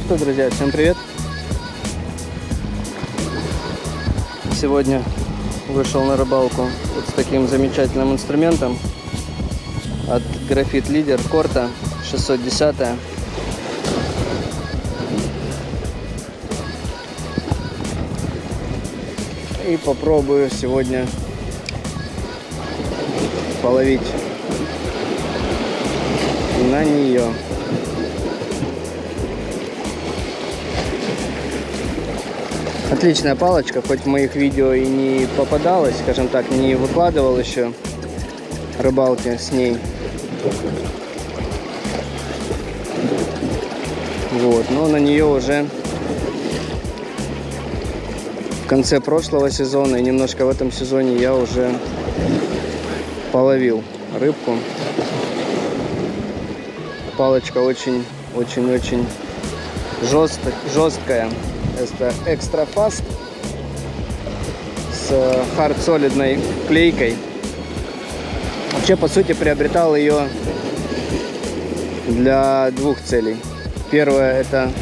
что, друзья, всем привет! Сегодня вышел на рыбалку вот с таким замечательным инструментом от Graphite Leader Корта 610 и попробую сегодня половить на нее. Отличная палочка, хоть моих видео и не попадалась, скажем так, не выкладывал еще рыбалки с ней. Вот, но на нее уже в конце прошлого сезона и немножко в этом сезоне я уже половил рыбку. Палочка очень-очень-очень жесткая. Это Extra Fast с hard солидной клейкой. Вообще, по сути, приобретал ее для двух целей. Первое это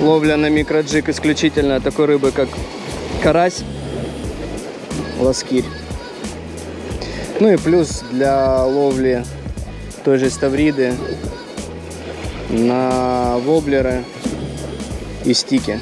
ловля на микроджик исключительно такой рыбы, как карась, ласкирь. Ну и плюс для ловли той же ставриды на воблеры и стики.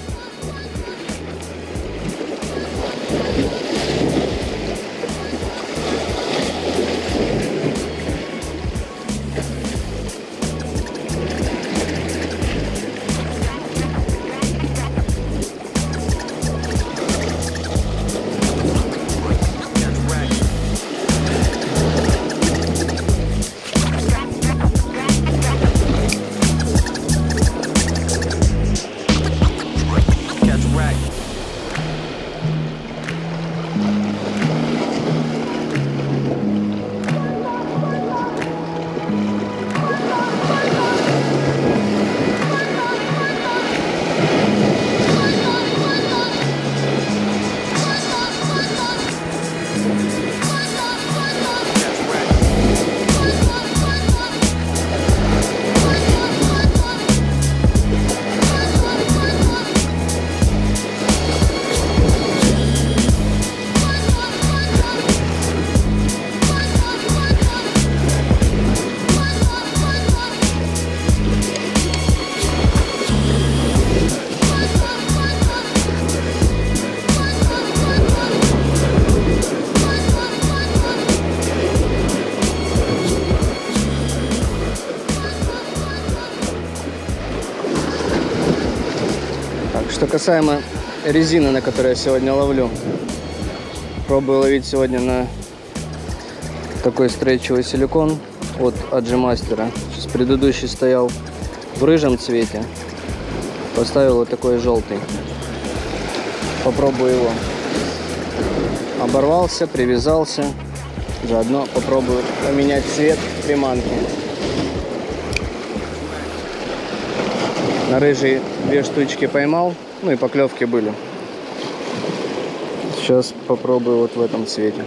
Касаемо резины, на которой я сегодня ловлю. Пробую ловить сегодня на такой стрейчевый силикон от Аджимастера. Сейчас предыдущий стоял в рыжем цвете. Поставил вот такой желтый. Попробую его. Оборвался, привязался. Заодно попробую поменять цвет приманки. На рыжий две штучки поймал. Ну и поклевки были. Сейчас попробую вот в этом цвете.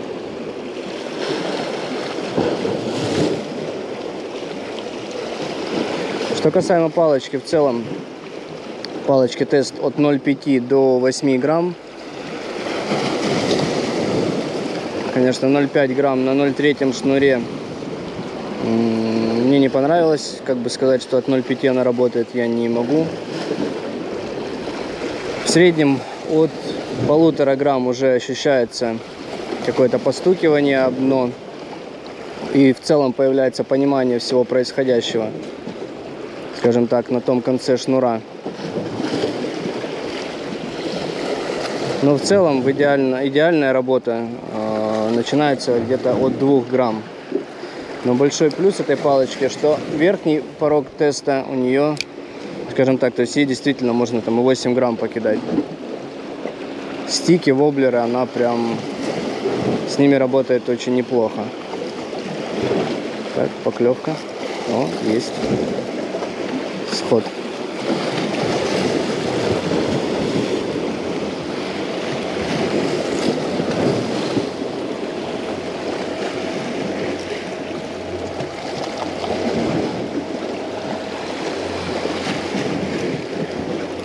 Что касаемо палочки, в целом палочки тест от 0,5 до 8 грамм. Конечно, 0,5 грамм на 0,3 шнуре мне не понравилось. Как бы сказать, что от 0,5 она работает, я не могу среднем от полутора грамм уже ощущается какое-то постукивание об дно. И в целом появляется понимание всего происходящего. Скажем так, на том конце шнура. Но в целом в идеально, идеальная работа э, начинается где-то от 2 грамм. Но большой плюс этой палочки, что верхний порог теста у нее скажем так, то есть ей действительно можно там и 8 грамм покидать. Стики, воблеры, она прям с ними работает очень неплохо. Так, поклевка. О, есть.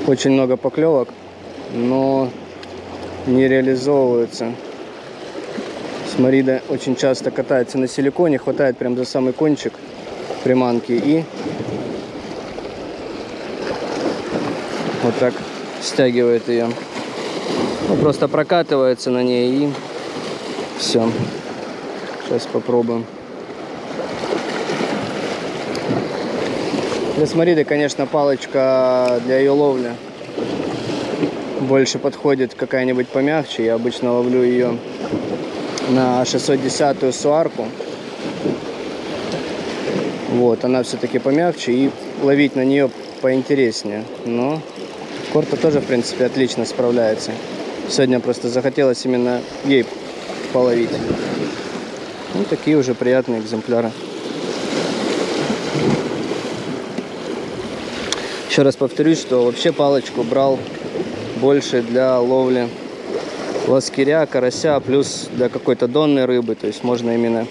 Очень много поклевок, но не реализовываются. Смарида очень часто катается на силиконе, хватает прям за самый кончик приманки и вот так стягивает ее. Ну, просто прокатывается на ней и все. Сейчас попробуем. Для смариды, конечно, палочка для ее ловли больше подходит какая-нибудь помягче. Я обычно ловлю ее на 610 суарку. Вот, она все-таки помягче и ловить на нее поинтереснее. Но Корта тоже, в принципе, отлично справляется. Сегодня просто захотелось именно ей половить. Ну, такие уже приятные экземпляры. Еще раз повторюсь, что вообще палочку брал больше для ловли лоскиря, карася, плюс для какой-то донной рыбы. То есть можно именно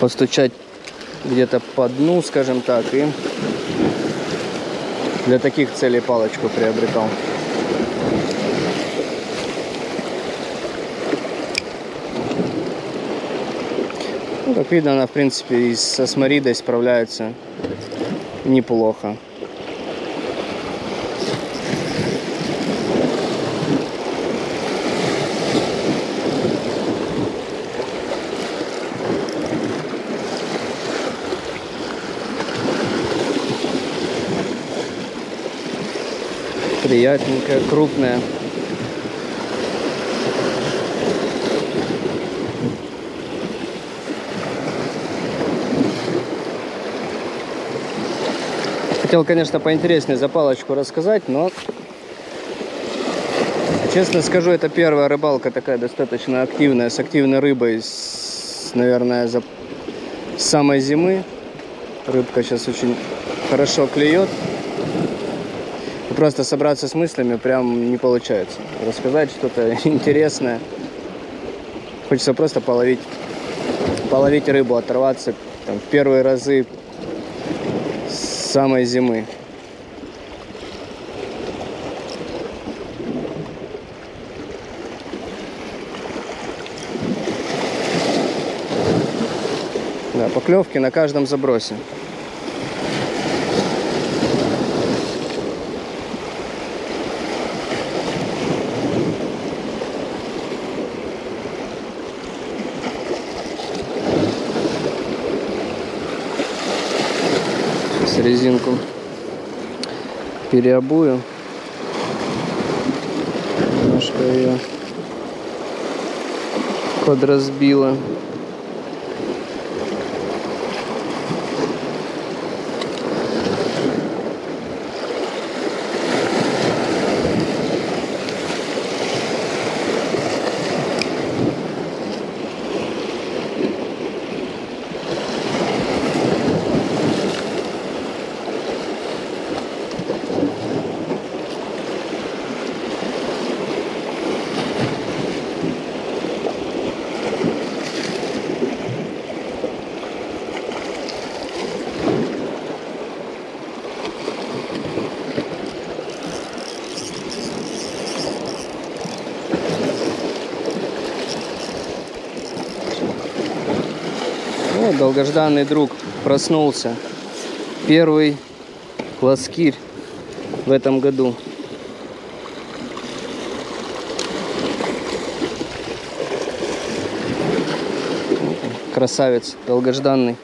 постучать где-то по дну, скажем так, и для таких целей палочку приобретал. Ну, как видно, она, в принципе, и со сморидой справляется неплохо. приятненькая, крупная. Хотел, конечно, поинтереснее за палочку рассказать, но, честно скажу, это первая рыбалка такая достаточно активная, с активной рыбой, с, наверное, за самой зимы. Рыбка сейчас очень хорошо клюет просто собраться с мыслями прям не получается. Рассказать что-то интересное. Хочется просто половить, половить рыбу, оторваться там, в первые разы самой зимы. Да, поклевки на каждом забросе. Резинку переобую. Немножко ее подразбила. Долгожданный друг проснулся. Первый ласкирь в этом году. Красавец, долгожданный.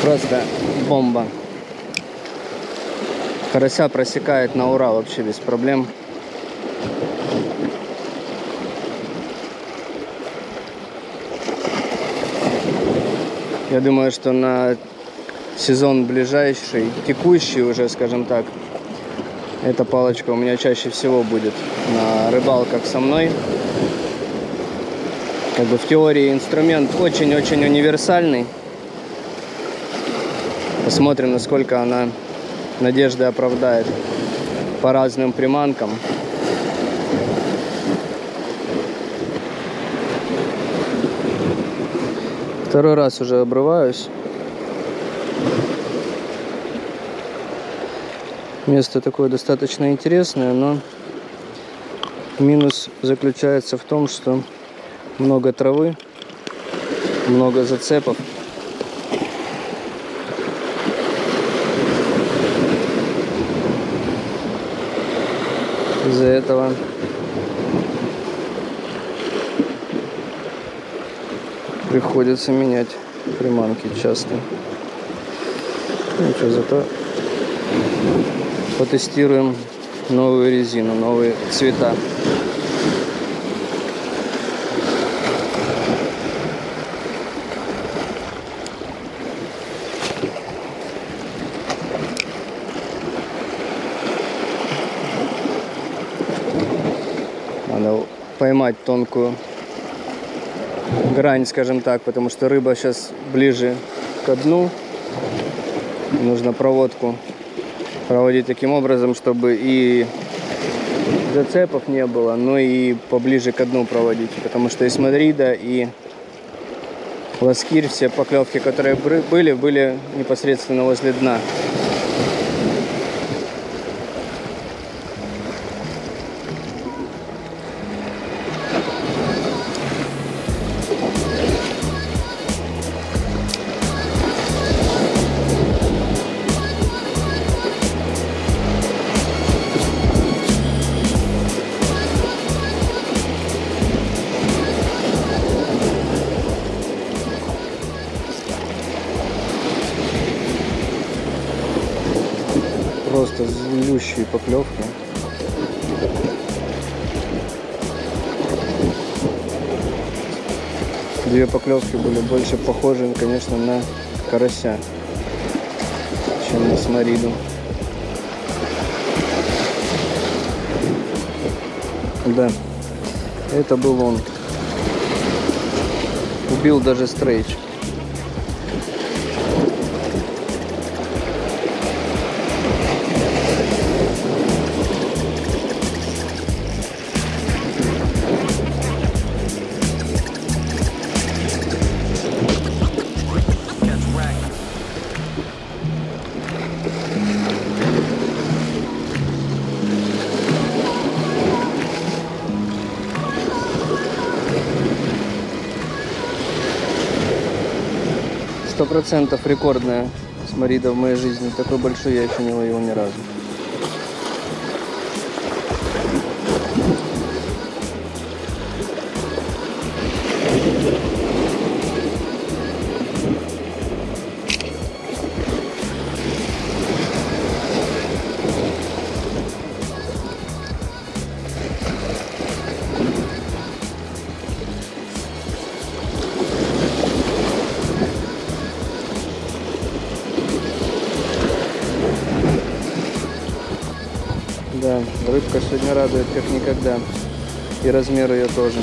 Просто бомба. Карася просекает на ура вообще без проблем. Я думаю, что на сезон ближайший, текущий уже, скажем так, эта палочка у меня чаще всего будет на рыбалках со мной. Как бы в теории инструмент очень-очень универсальный. Посмотрим, насколько она надежды оправдает по разным приманкам. Второй раз уже обрываюсь. Место такое достаточно интересное, но минус заключается в том, что много травы, много зацепов. Из-за этого приходится менять приманки часто. Ничего, зато потестируем новую резину, новые цвета. Надо поймать тонкую грань, скажем так, потому что рыба сейчас ближе к дну. Нужно проводку проводить таким образом, чтобы и зацепов не было, но и поближе к дну проводить, потому что из Мадрида и Ласкирь, все поклевки, которые были, были непосредственно возле дна. Просто злющие поклевки. Две поклевки были больше похожи, конечно, на карася, чем на смариду. Да, это был он. Убил даже стрейч. Сто процентов рекордная смарида в моей жизни. Такой большой я еще не ловил ни разу. Сегодня радует как никогда. И размер ее тоже.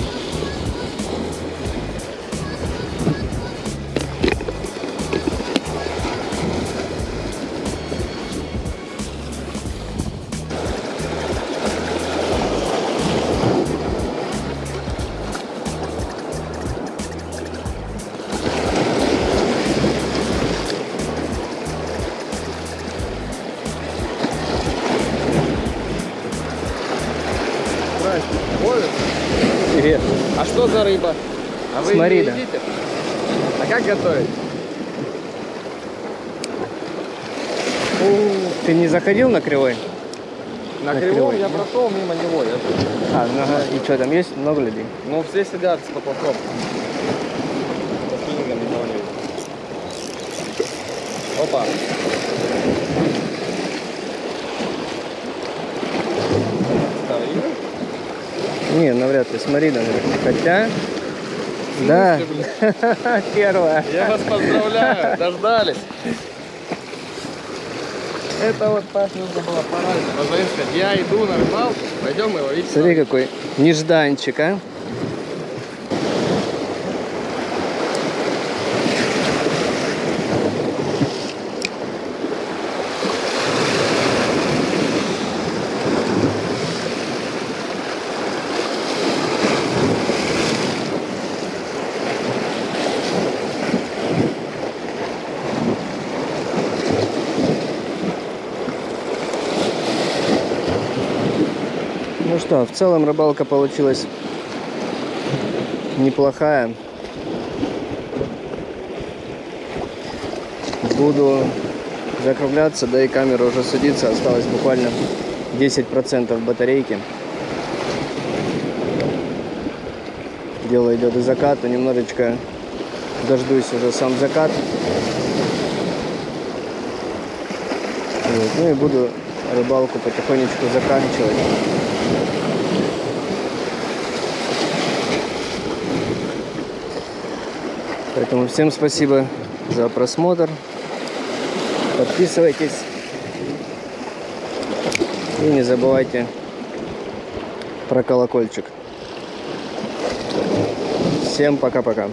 А не едите? А как готовить? Ты не заходил на кривой? На, На кривом кривой. я прошел мимо него. Я... А, ну ага. И что, там есть много людей? Ну, все сидят с поплавком. Опа. Не, навряд ли. Смотри, наверное. Хотя... Да, первая. Я вас поздравляю, дождались. Это вот Паш нужно было пораньше. Я иду на рыбалку, пойдем его видеть. Смотри, какой нежданчик, а? Что, в целом рыбалка получилась неплохая. Буду закругляться, да и камера уже садится. Осталось буквально 10% батарейки. Дело идет и заката. Немножечко дождусь уже сам закат. Вот. Ну и буду рыбалку потихонечку заканчивать. Поэтому всем спасибо за просмотр. Подписывайтесь. И не забывайте про колокольчик. Всем пока-пока.